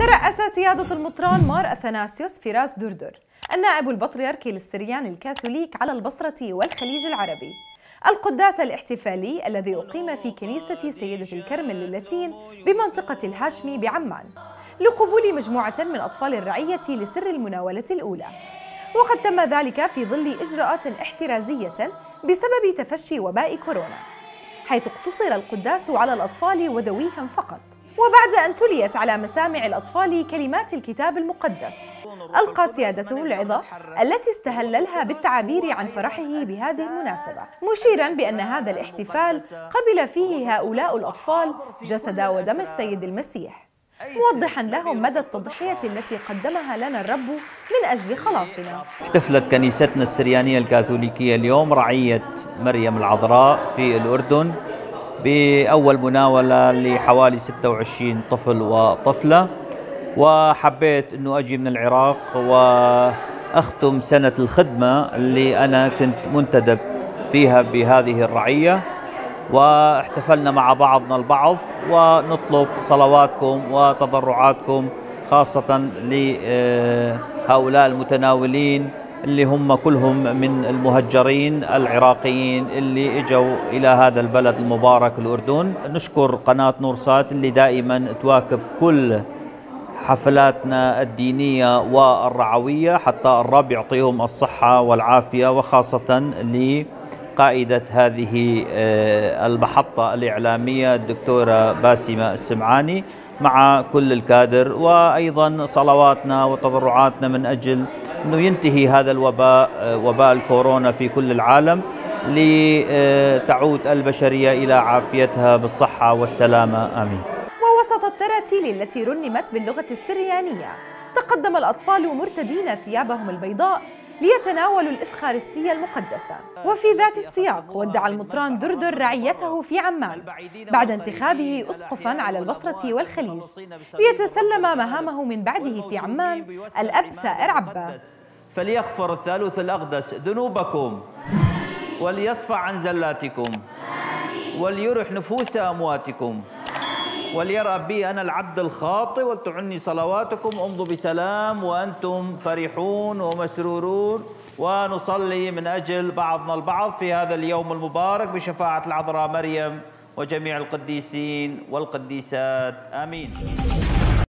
ترأس سيادة المطران مار أثناسيوس فراس دردر النائب البطريركي للسريان الكاثوليك على البصرة والخليج العربي. القداس الاحتفالي الذي أقيم في كنيسة سيدة الكرمل للاتين بمنطقة الهاشمي بعمان لقبول مجموعة من أطفال الرعية لسر المناولة الأولى. وقد تم ذلك في ظل إجراءات احترازية بسبب تفشي وباء كورونا حيث اقتصر القداس على الأطفال وذويهم فقط. وبعد أن تليت على مسامع الأطفال كلمات الكتاب المقدس. ألقى سيادته العظة التي استهللها بالتعبير عن فرحه بهذه المناسبة مشيرا بأن هذا الاحتفال قبل فيه هؤلاء الأطفال جسد ودم السيد المسيح. موضحا لهم مدى التضحية التي قدمها لنا الرب من أجل خلاصنا. احتفلت كنيستنا السريانية الكاثوليكية اليوم رعية مريم العذراء في الأردن. بأول مناولة لحوالي 26 طفل وطفلة وحبيت أنه أجي من العراق وأختم سنة الخدمة اللي أنا كنت منتدب فيها بهذه الرعية. واحتفلنا مع بعضنا البعض ونطلب صلواتكم وتضرعاتكم خاصة لهؤلاء المتناولين اللي هم كلهم من المهجرين العراقيين اللي إجوا إلى هذا البلد المبارك الأردن. نشكر قناة نورسات اللي دائما تواكب كل حفلاتنا الدينية والرعوية حتى الرب يعطيهم الصحة والعافية وخاصه لقائدة هذه المحطة الإعلامية الدكتورة باسمة السمعاني مع كل الكادر. وأيضا صلواتنا وتضرعاتنا من أجل إنه ينتهي هذا الوباء وباء الكورونا في كل العالم لتعود البشرية إلى عافيتها بالصحة والسلامة آمين. ووسط التراتيل التي رنمت باللغة السريانية تقدم الأطفال مرتدين ثيابهم البيضاء ليتناولوا الإفخارستية المقدسة. وفي ذات السياق ودع المطران دردر رعيته في عمان بعد انتخابه أسقفا على البصرة والخليج. ليتسلم مهامه من بعده في عمان الأب ثائر عبا فليغفر الثالوث الأقدس ذنوبكم وليصفع عن زلاتكم وليرح نفوس أمواتكم. وليرى بي أنا العبد الخاطئ ولتعني صلواتكم امضوا بسلام وأنتم فرحون ومسرورون ونصلي من أجل بعضنا البعض في هذا اليوم المبارك بشفاعة العذراء مريم وجميع القديسين والقديسات. آمين.